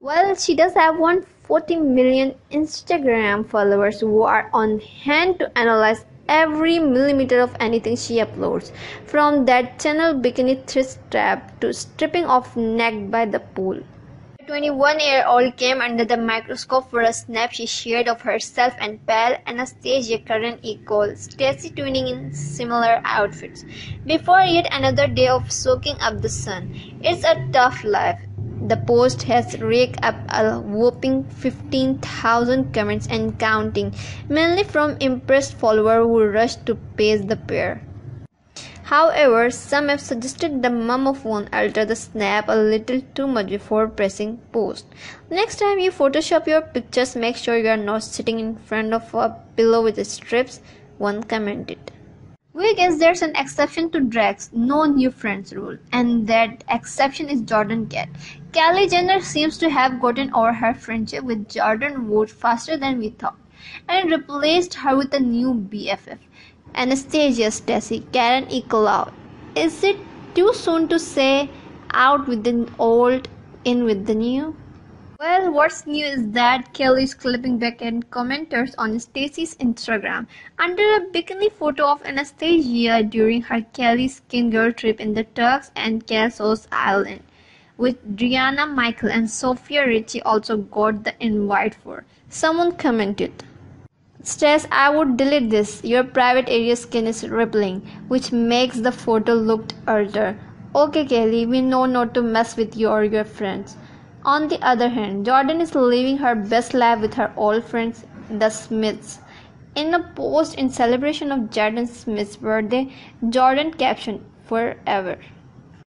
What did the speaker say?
Well, she does have 140 million Instagram followers who are on hand to analyze every millimeter of anything she uploads. From that channel bikini thirst trap to stripping off neck by the pool. 21 year old came under the microscope for a snap she shared of herself and pal Anastasia current equal Stassi twinning in similar outfits. Before yet another day of soaking up the sun. It's a tough life. The post has raked up a whopping 15,000 comments and counting, mainly from impressed followers who rushed to praise the pair. However, some have suggested the mum of one alter the snap a little too much before pressing post. Next time you Photoshop your pictures, make sure you are not sitting in front of a pillow with strips, one commented. We guess there's an exception to Drake's no new friends rule, and that exception is Jordyn-gate. Kylie Jenner seems to have gotten over her friendship with Jordyn Woods faster than we thought, and replaced her with a new BFF, Anastasia Stassi Karen Icklaw. Is it too soon to say out with the old, in with the new? Well, what's new is that Kylie is clipping back at commenters on Stassi's Instagram under a bikini photo of Anastasia during her Kylie Skin Girl trip in the Turks and Caicos Island, which Driana Michael and Sofia Richie also got the invite for. Someone commented. Stress, I would delete this. Your private area skin is rippling, which makes the photo look older. Okay, Kylie, we know not to mess with you or your friends. On the other hand, Jordyn is living her best life with her old friends, the Smiths. In a post in celebration of Jaden Smith's birthday, Jordyn captioned, Forever.